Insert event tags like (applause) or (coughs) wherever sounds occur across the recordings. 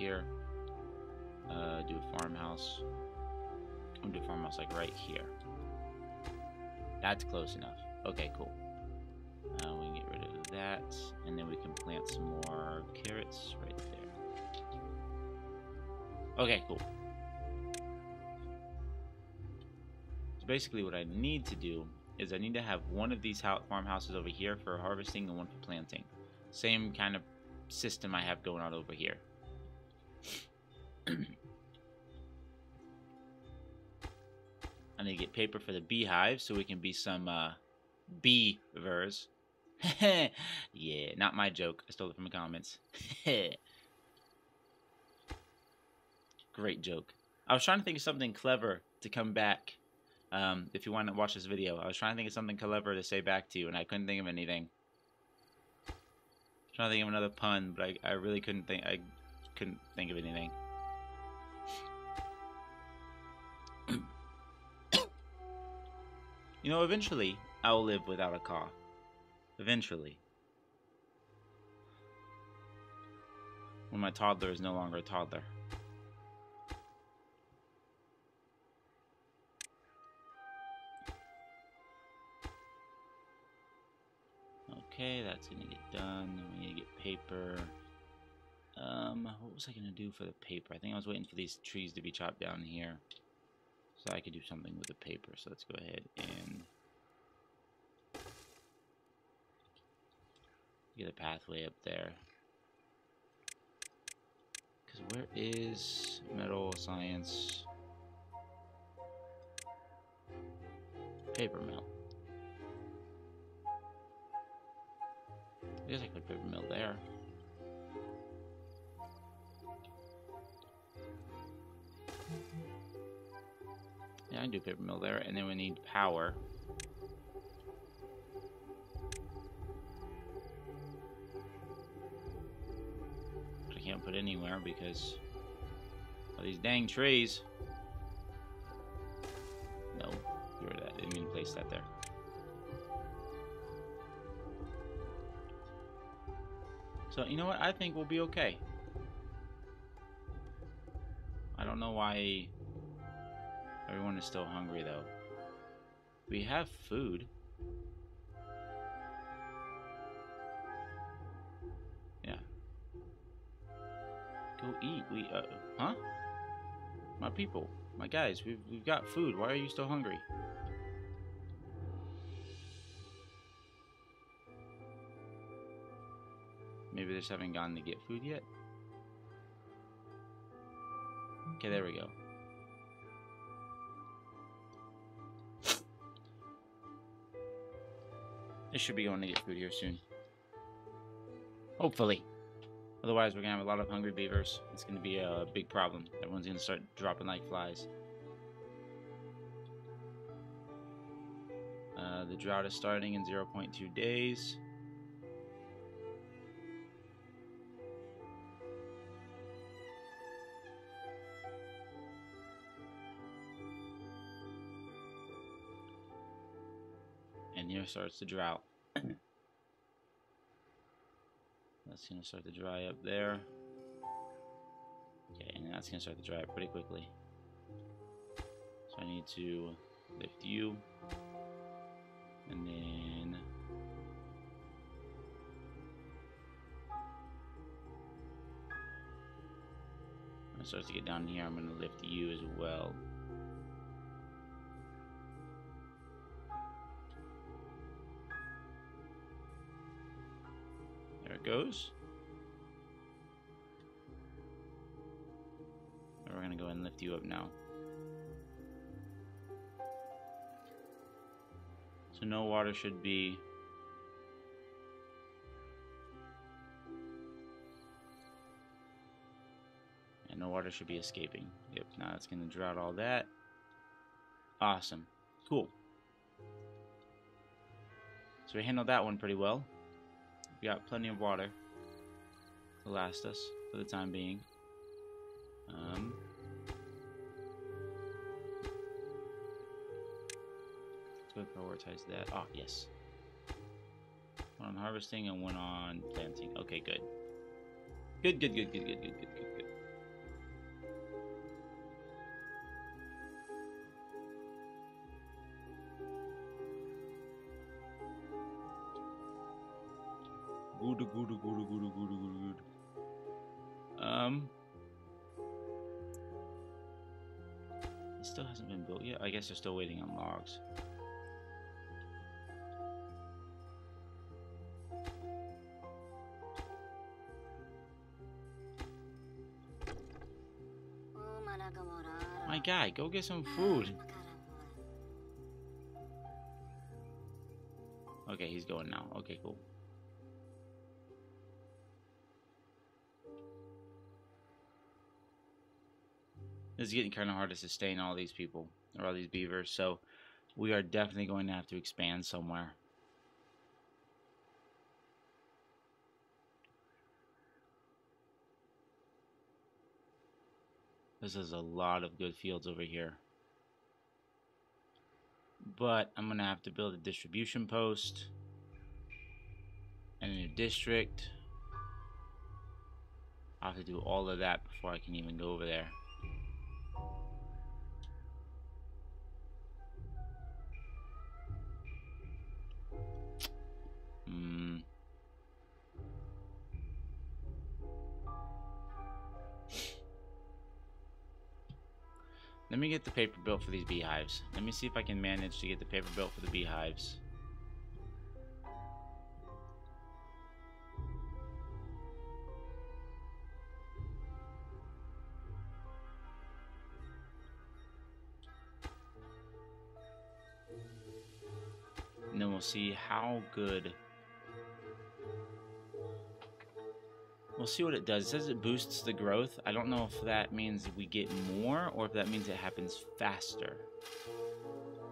here. Uh, do a farmhouse. I'm do a farmhouse like right here. That's close enough. Okay, cool. Uh, we can get rid of that, and then we can plant some more carrots right there. Okay, cool. So basically what I need to do is I need to have one of these farmhouses over here for harvesting and one for planting. Same kind of system I have going on over here. (clears throat) I need to get paper for the beehive so we can be some uh, (laughs) yeah, not my joke. I stole it from the comments. (laughs) Great joke. I was trying to think of something clever to come back. Um, if you want to watch this video, I was trying to think of something clever to say back to you, and I couldn't think of anything. I'm trying to think of another pun, but I, I really couldn't think. I couldn't think of anything. you know, eventually I will live without a car. Eventually. When my toddler is no longer a toddler. Okay, that's gonna get done. We need to get paper. Um, what was I gonna do for the paper? I think I was waiting for these trees to be chopped down here. So I could do something with the paper. So let's go ahead and get a pathway up there. Because where is metal science paper mill? I guess I could paper mill there. I do paper mill there, and then we need power. I can't put anywhere because of these dang trees. No, get rid of that. Didn't mean to place that there. So, you know what? I think we'll be okay. I don't know why everyone is still hungry, though. We have food. Yeah. Go eat. We, uh, huh? My people, my guys, we've, we've got food. Why are you still hungry? Maybe they just haven't gone to get food yet? Okay, there we go. They should be going to get food here soon. Hopefully. Otherwise, we're going to have a lot of hungry beavers. It's going to be a big problem. Everyone's going to start dropping like flies. Uh, the drought is starting in 0.2 days. And here starts the drought. (clears throat) That's going to start to dry up there. Okay, and that's going to start to dry up pretty quickly. So I need to lift you. And then... When it starts to get down here, I'm going to lift you as well. We're going to go ahead and lift you up now. So no water should be and no water should be escaping. Yep, now it's going to drought all that. Awesome. Cool. So we handled that one pretty well. We got plenty of water last us for the time being. Um, so we prioritize that. Ah, oh, yes. One on harvesting and one on planting. Okay, good. Good, good, good, good, good, good, good, good, good. Good, good, good, good, good, good, good. Guess they're still waiting on logs. My guy, go get some food. Okay, he's going now. Okay, cool. It's getting kind of hard to sustain all these people, or all these beavers, so we are definitely going to have to expand somewhere. This is a lot of good fields over here. But I'm going to have to build a distribution post and a new district. i have to do all of that before I can even go over there. Mm. Let me get the paper built for these beehives. Let me see if I can manage to get the paper built for the beehives. And then we'll see how good We'll see what it does. It says it boosts the growth. I don't know if that means we get more or if that means it happens faster.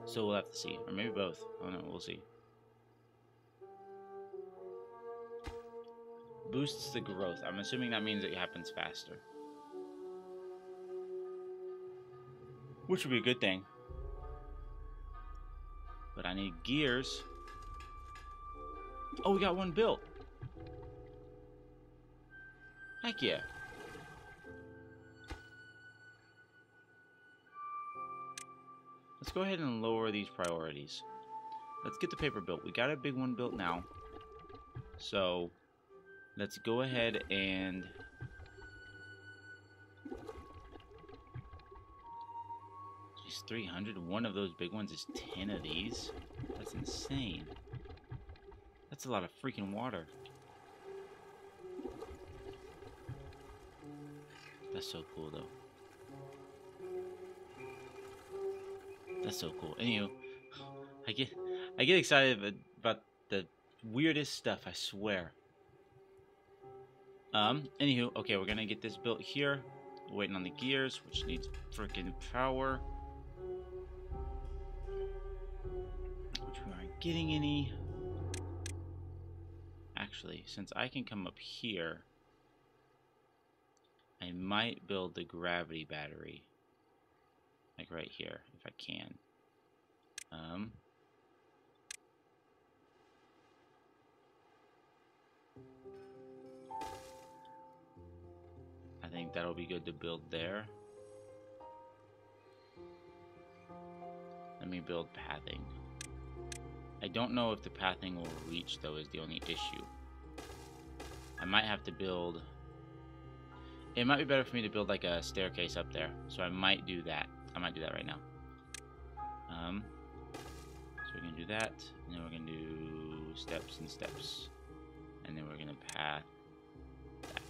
So we'll have to see. Or maybe both. I don't know. We'll see. Boosts the growth. I'm assuming that means it happens faster. Which would be a good thing. But I need gears. Oh, we got one built. Heck yeah. Let's go ahead and lower these priorities. Let's get the paper built. We got a big one built now. So, let's go ahead and... Just 300. One of those big ones is 10 of these. That's insane. That's a lot of freaking water. That's so cool, though. That's so cool. Anywho, I get I get excited about the weirdest stuff. I swear. Um. Anywho, okay, we're gonna get this built here. Waiting on the gears, which needs freaking power. Which we aren't getting any. Actually, since I can come up here. I might build the gravity battery. Like right here, if I can. Um, I think that'll be good to build there. Let me build pathing. I don't know if the pathing will reach though is the only issue. I might have to build it might be better for me to build like a staircase up there. So I might do that. I might do that right now. Um, so we're going to do that. And then we're going to do steps and steps. And then we're going to path that.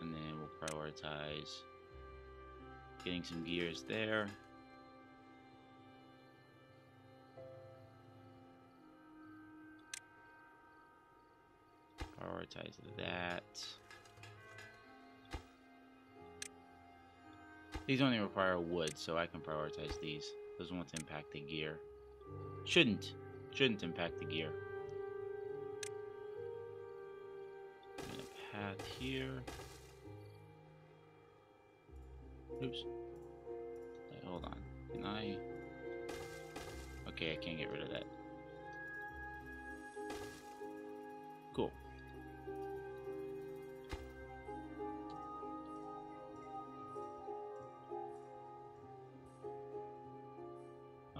And then we'll prioritize getting some gears there. Prioritize that. These only require wood, so I can prioritize these. Those won't impact the gear. Shouldn't. Shouldn't impact the gear. I'm gonna path here. Oops. Hold on. Can I... Okay, I can't get rid of that.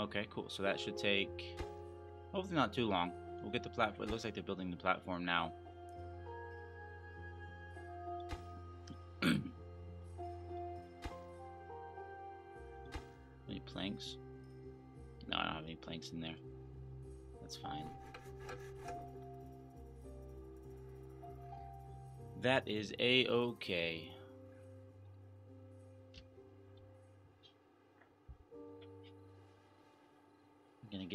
Okay, cool. So that should take hopefully not too long. We'll get the platform. It looks like they're building the platform now. any planks? No, I don't have any planks in there. That's fine. That is a-okay.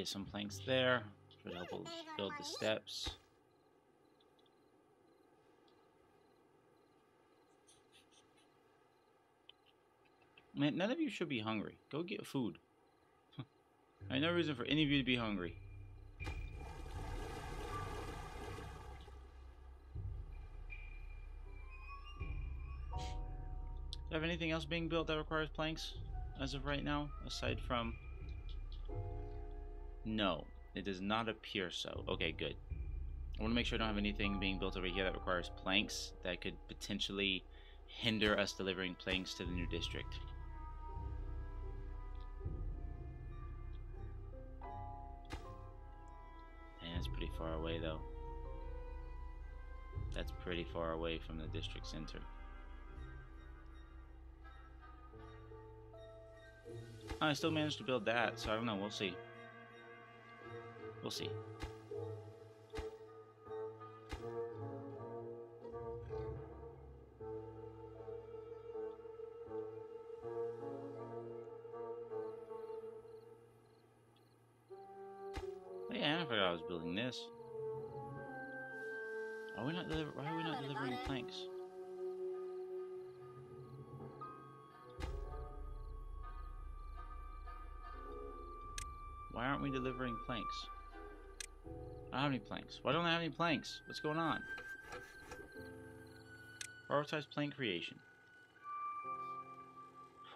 Get some planks there. Should help build the steps. Man, none of you should be hungry. Go get food. (laughs) I have no reason for any of you to be hungry. Do I have anything else being built that requires planks as of right now, aside from... No, it does not appear so. Okay, good. I want to make sure I don't have anything being built over here that requires planks that could potentially hinder us delivering planks to the new district. And that's pretty far away though. That's pretty far away from the district center. I still managed to build that, so I don't know, we'll see. We'll see. Oh, yeah, I forgot I was building this. Are we not, why are we not delivering planks? Why aren't we delivering planks? I don't have any planks. Why don't I have any planks? What's going on? Prioritize plank creation.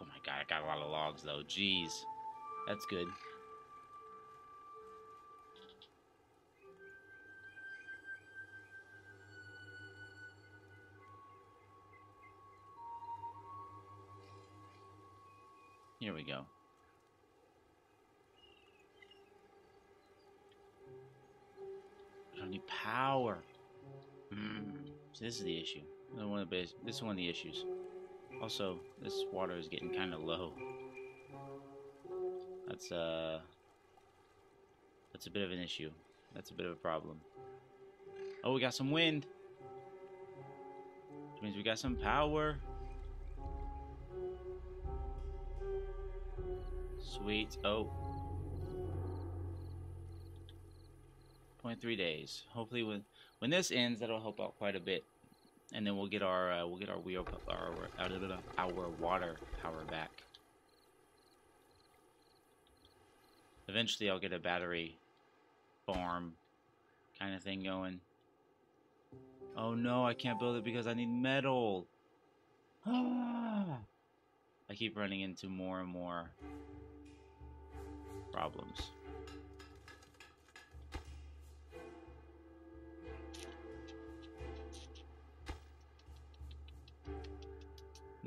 Oh my god, I got a lot of logs though. Jeez. That's good. Here we go. This is the issue. One of the this is one of the issues. Also, this water is getting kind of low. That's uh, that's a bit of an issue. That's a bit of a problem. Oh, we got some wind. Which means we got some power. Sweet. Oh, 0.3 days. Hopefully, when when this ends, that'll help out quite a bit, and then we'll get our uh, we'll get our wheel our our, our water power back. Eventually, I'll get a battery farm kind of thing going. Oh no, I can't build it because I need metal. I keep running into more and more problems.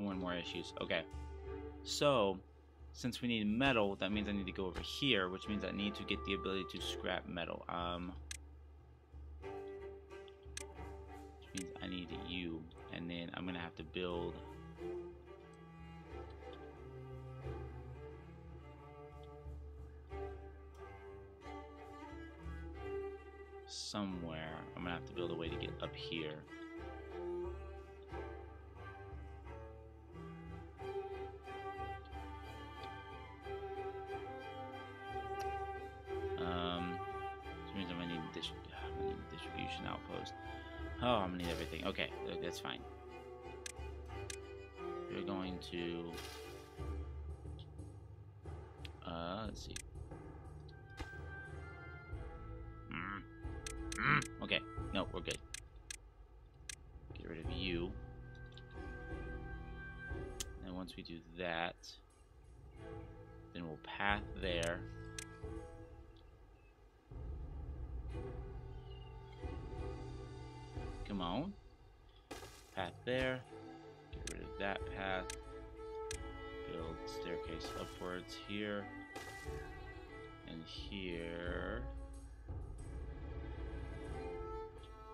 More and more issues. Okay. So, since we need metal, that means I need to go over here, which means I need to get the ability to scrap metal. Um, which means I need you, and then I'm gonna have to build. Somewhere, I'm gonna have to build a way to get up here. Oh, I'm gonna need everything. Okay, that's fine. We're going to... Uh, let's see. There. Get rid of that path. Build staircase upwards here. and here.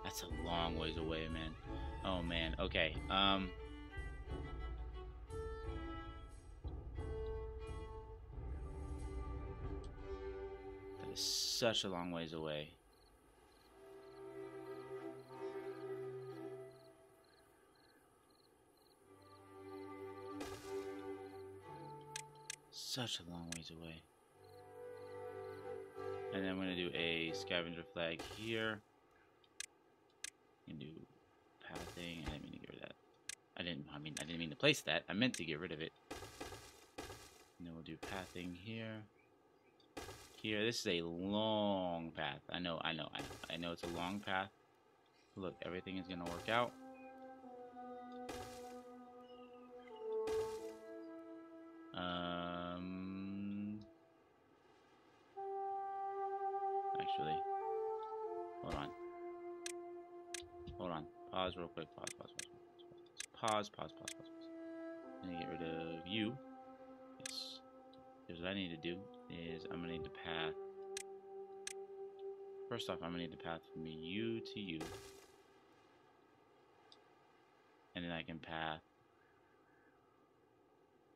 That's a long ways away, man. Oh man. Okay. Um. That is such a long ways away. Such a long ways away. And then I'm going to do a scavenger flag here. And do pathing. I didn't mean to get rid of that. I didn't, I mean, I didn't mean to place that. I meant to get rid of it. And then we'll do pathing here. Here, this is a long path. I know, I know, I know. I know it's a long path. Look, everything is going to work out. Pause. Pause, pause, pause, pause, pause, pause, pause, pause. pause. get rid of you. Yes. Here's what I need to do is I'm gonna need the path. First off, I'm gonna need the path from you to you. And then I can path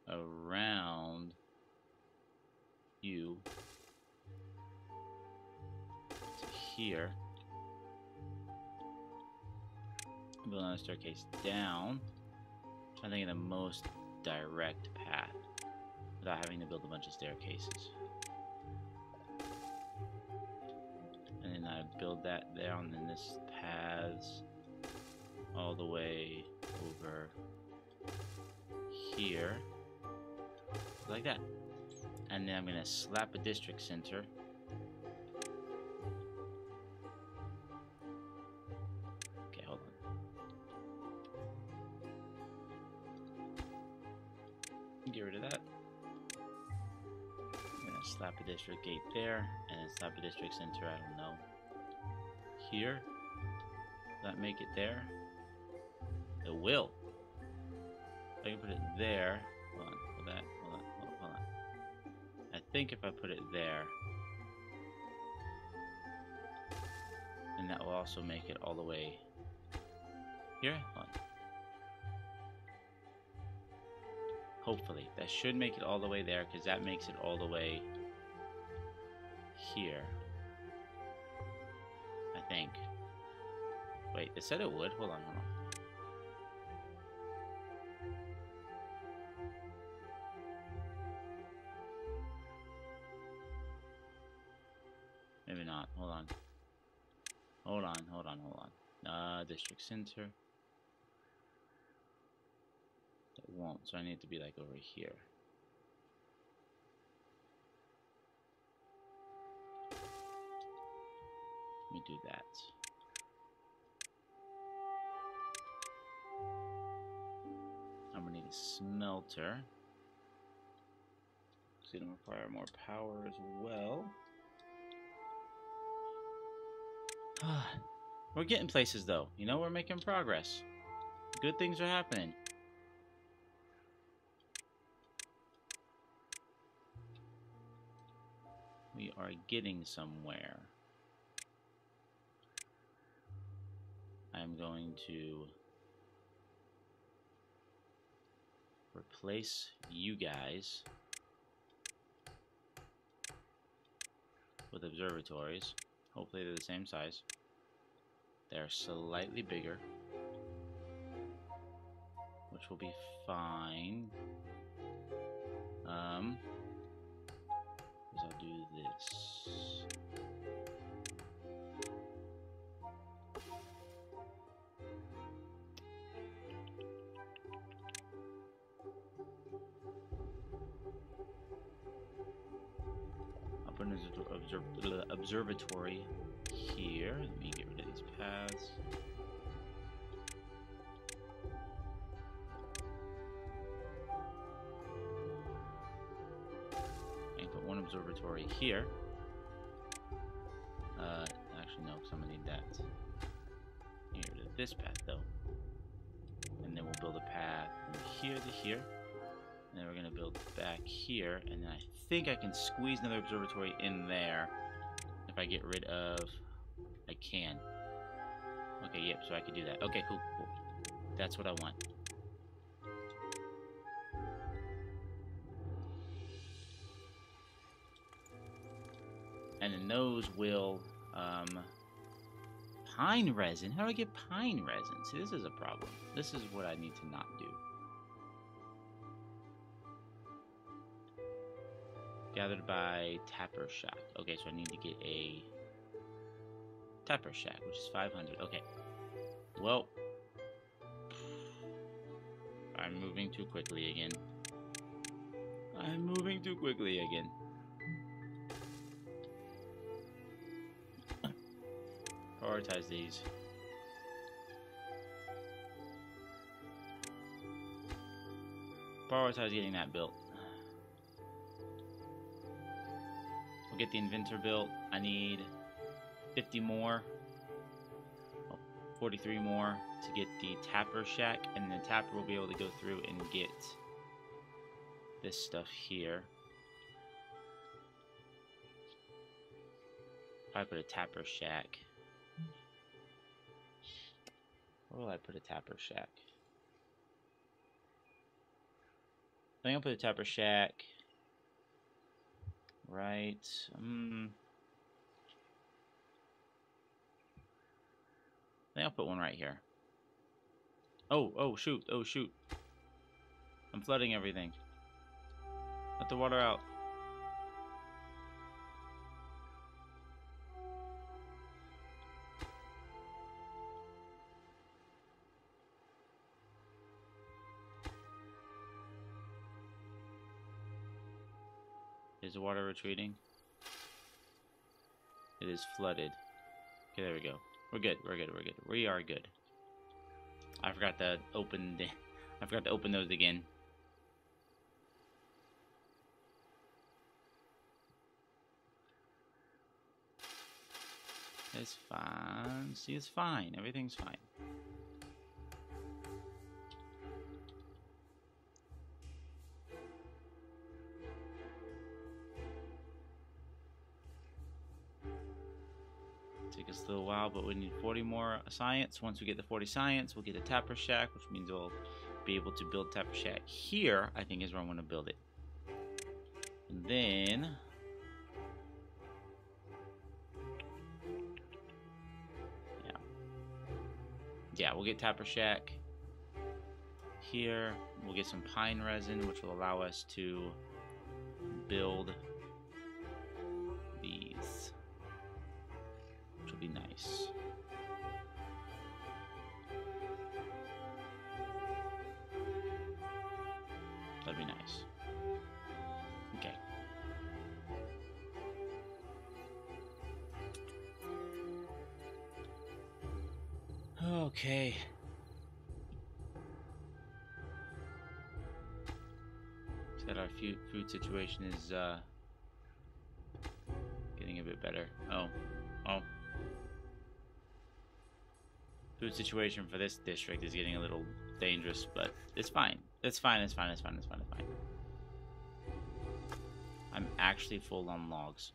around you to here. Build another staircase down. I'm trying to think of the most direct path without having to build a bunch of staircases. And then I build that there, and this paths all the way over here like that. And then I'm gonna slap a district center. District gate there, and then slap a district center, I don't know. Here. Will that make it there? It will. I can put it there. Hold on, hold that Hold on. Hold on. I think if I put it there, and that will also make it all the way here. Hopefully. That should make it all the way there, because that makes it all the way here. I think. Wait, it said it would. Hold on, hold on. Maybe not. Hold on. Hold on, hold on, hold on. Uh, district center. It won't, so I need to be like over here. Me do that. I'm gonna need a smelter. It's gonna require more power as well. (sighs) We're getting places though. You know, we're making progress. Good things are happening. We are getting somewhere. I'm going to replace you guys with observatories. Hopefully they're the same size. They're slightly bigger, which will be fine. Um, I'll do this. Observatory here. Let me get rid of these paths. And put one observatory here. Uh, actually no, because I'm gonna need that. Rid of this path though. And then we'll build a path from here to here. And then we're going to build back here. And then I think I can squeeze another observatory in there if I get rid of... I can. Okay, yep, so I can do that. Okay, cool, cool. That's what I want. And then those will, um, pine resin? How do I get pine resin? See, this is a problem. This is what I need to not do. Gathered by Tapper Shack. Okay, so I need to get a Tapper Shack, which is 500. Okay. Well, I'm moving too quickly again. I'm moving too quickly again. (coughs) Prioritize these. Prioritize getting that built. Get the inventor built. I need 50 more. 43 more to get the tapper shack, and the tapper will be able to go through and get this stuff here. I put a tapper shack, where will I put a tapper shack? I think I'll put a tapper shack right. Um, I think I'll put one right here. Oh, oh, shoot, oh, shoot. I'm flooding everything. Let the water out. The water retreating? It is flooded. Okay, there we go. We're good. We're good. We're good. We are good. I forgot to open the. I forgot to open those again. It's fine. See, it's fine. Everything's fine. Take us a little while, but we need 40 more science. Once we get the 40 science, we'll get the tapper shack, which means we'll be able to build tapper shack here, I think is where I'm going to build it. And then... Yeah. Yeah, we'll get tapper shack here. We'll get some pine resin, which will allow us to build situation is uh, getting a bit better. Oh, oh food situation for this district is getting a little dangerous, but it's fine. It's fine, it's fine, it's fine, it's fine, it's fine. I'm actually full on logs.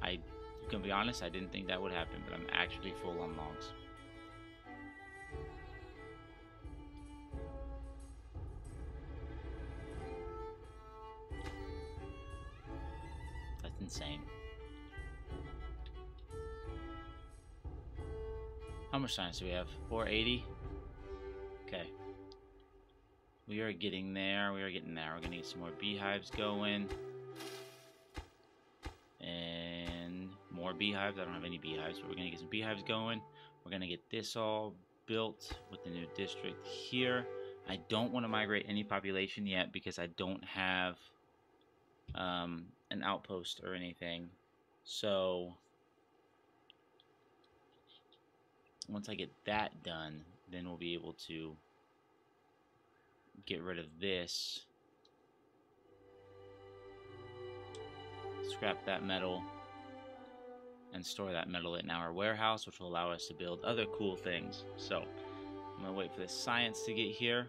I can be honest, I didn't think that would happen, but I'm actually full on logs. Insane. How much science do we have? 480? Okay. We are getting there. We are getting there. We're going to get some more beehives going. And more beehives. I don't have any beehives, but we're going to get some beehives going. We're going to get this all built with the new district here. I don't want to migrate any population yet because I don't have um, an outpost or anything. So once I get that done, then we'll be able to get rid of this. Scrap that metal and store that metal in our warehouse, which will allow us to build other cool things. So, I'm going to wait for the science to get here.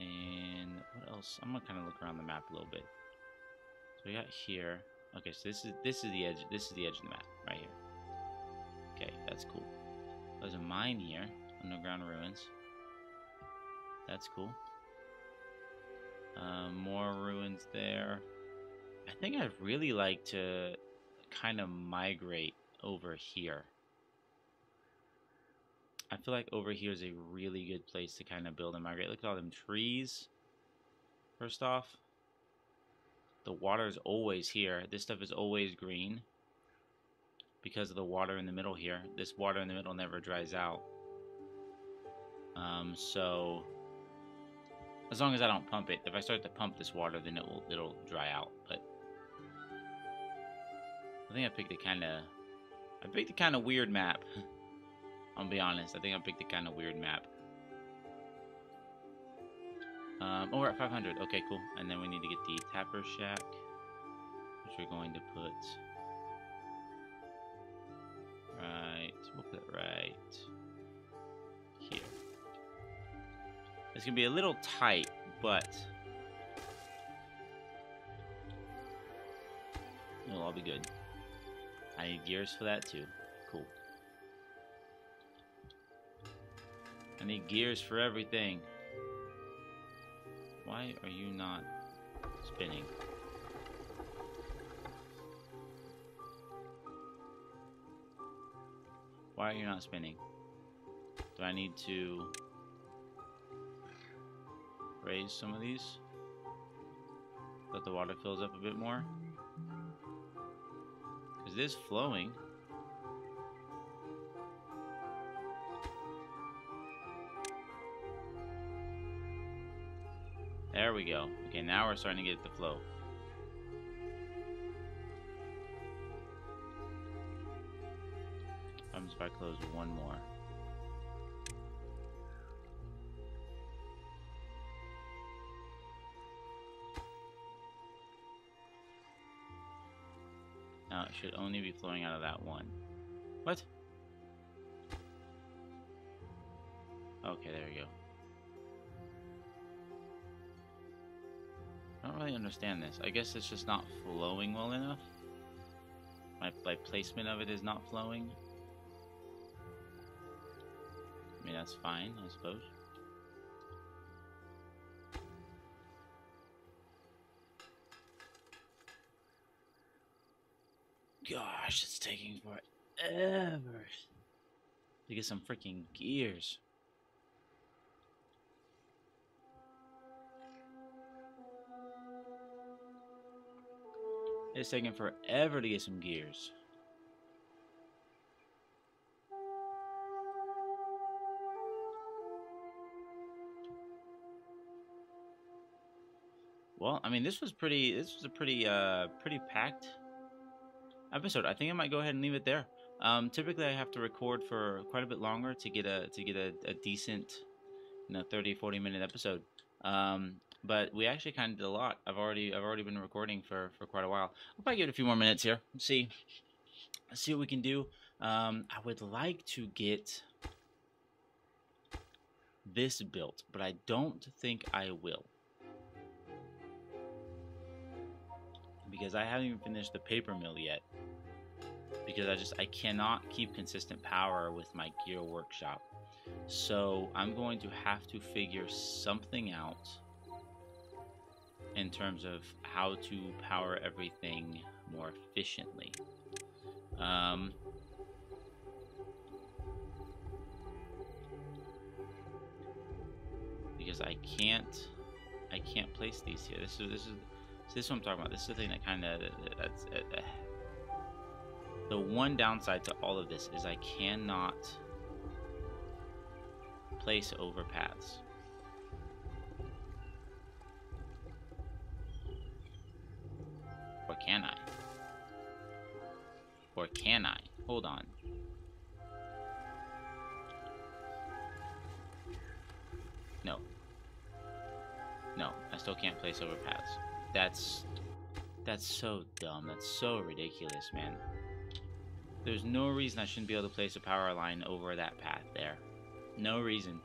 And what else? I'm gonna kind of look around the map a little bit. So we got here. Okay, so this is this is the edge. This is the edge of the map right here. Okay, that's cool. There's a mine here, underground ruins. That's cool. Um, more ruins there. I think I'd really like to kind of migrate over here. I feel like over here is a really good place to kind of build and migrate. Look at all them trees. First off, the water is always here. This stuff is always green because of the water in the middle here. This water in the middle never dries out. Um, so as long as I don't pump it, if I start to pump this water, then it will it'll dry out. But I think I picked a kind of I picked a kind of weird map. (laughs) I'll be honest. I think I picked a kind of weird map. Um, oh, we're at 500. Okay, cool. And then we need to get the Tapper Shack, which we're going to put right. We'll put it right here. It's gonna be a little tight, but it'll all be good. I need gears for that too. Cool. I need gears for everything. Why are you not spinning? Why are you not spinning? Do I need to raise some of these? Let the water fills up a bit more? Is this flowing? There we go. Okay, now we're starting to get the flow. I'm just about to close one more. Now it should only be flowing out of that one. What? Okay, there we go. I don't really understand this. I guess it's just not flowing well enough. My, my placement of it is not flowing. I mean, that's fine, I suppose. Gosh, it's taking forever to get some freaking gears. It's taking forever to get some gears. Well, I mean, this was pretty. This was a pretty, uh, pretty packed episode. I think I might go ahead and leave it there. Um, typically, I have to record for quite a bit longer to get a to get a, a decent, you know, 30, 40 minute episode. Um, but we actually kind of did a lot. I've already I've already been recording for for quite a while. I'll probably give it a few more minutes here. See, see what we can do. Um, I would like to get this built, but I don't think I will. Because I haven't even finished the paper mill yet. Because I just I cannot keep consistent power with my gear workshop. So I'm going to have to figure something out in terms of how to power everything more efficiently. Um, because I can't, I can't place these here. This is this is this is what I'm talking about. This is the thing that kind of that's uh, the one downside to all of this is I cannot place overpaths. Or can I? Or can I? Hold on. No. No, I still can't place over paths. That's... That's so dumb. That's so ridiculous, man. There's no reason I shouldn't be able to place a power line over that path there. No reason.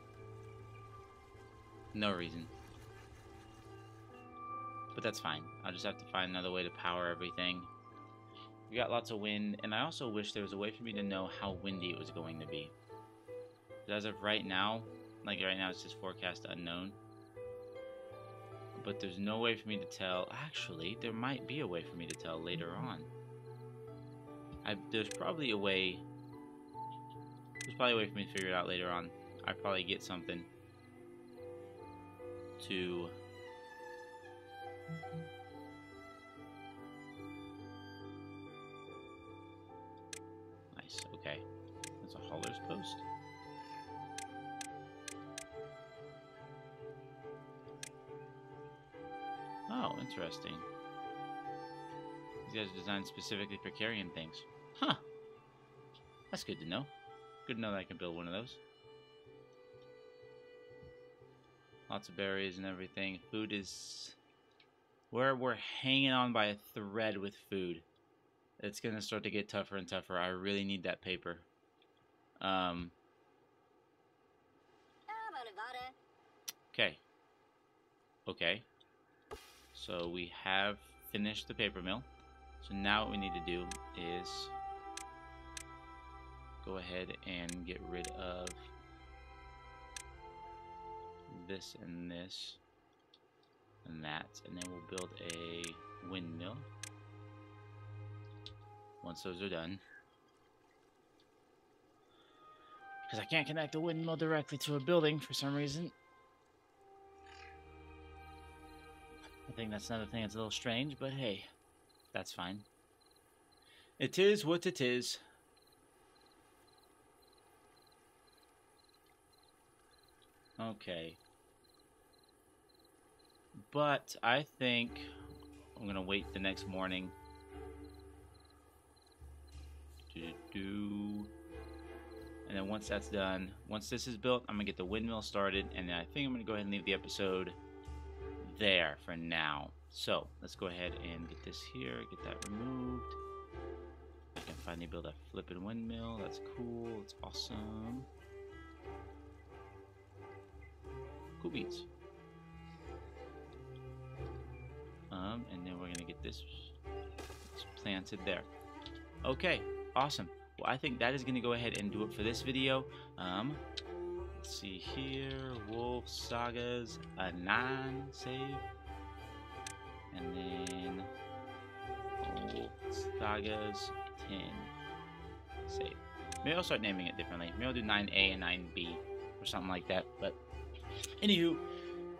No reason. But that's fine. I'll just have to find another way to power everything. We got lots of wind, and I also wish there was a way for me to know how windy it was going to be. But as of right now, like right now it's just forecast unknown. But there's no way for me to tell. Actually, there might be a way for me to tell later on. I, there's probably a way. There's probably a way for me to figure it out later on. I probably get something to Nice, okay. That's a hauler's post. Oh, interesting. These guys are designed specifically for carrying things. Huh. That's good to know. Good to know that I can build one of those. Lots of berries and everything. Food is... Where we're hanging on by a thread with food. It's going to start to get tougher and tougher. I really need that paper. Um... Okay. Okay. So we have finished the paper mill. So now what we need to do is go ahead and get rid of this and this and that and then we'll build a windmill. Once those are done. Because I can't connect the windmill directly to a building for some reason. I think that's another thing that's a little strange but hey that's fine. It is what it is. Okay but I think I'm going to wait the next morning. And then once that's done, once this is built, I'm going to get the windmill started. And I think I'm going to go ahead and leave the episode there for now. So let's go ahead and get this here, get that removed. I can finally build a flipping windmill. That's cool. It's awesome. Cool beats. Um, and then we're gonna get this planted there. Okay, awesome. Well, I think that is gonna go ahead and do it for this video. Um, let's see here, Wolfe Sagas, a nine save, and then Wolfe Sagas ten save. Maybe I'll start naming it differently. Maybe I'll do 9A and 9B or something like that. But anywho,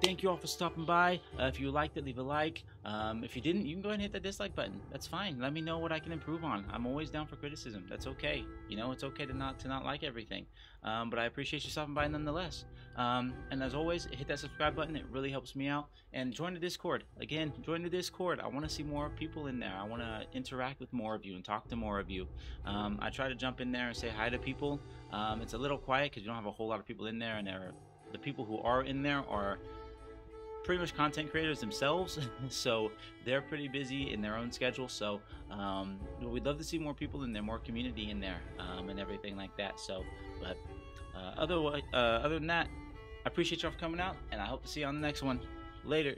thank you all for stopping by. Uh, if you liked it, leave a like. Um, if you didn't, you can go ahead and hit the dislike button. That's fine. Let me know what I can improve on. I'm always down for criticism. That's okay. You know, it's okay to not to not like everything. Um, but I appreciate you stopping by nonetheless. Um, and as always, hit that subscribe button. It really helps me out. And join the Discord. Again, join the Discord. I want to see more people in there. I want to interact with more of you and talk to more of you. Um, I try to jump in there and say hi to people. Um, it's a little quiet because you don't have a whole lot of people in there, and there, the people who are in there are pretty much content creators themselves, (laughs) so they're pretty busy in their own schedule. So um, we'd love to see more people in there, more community in there, um, and everything like that. So, but uh, other uh, other than that, I appreciate y'all for coming out, and I hope to see you on the next one. Later.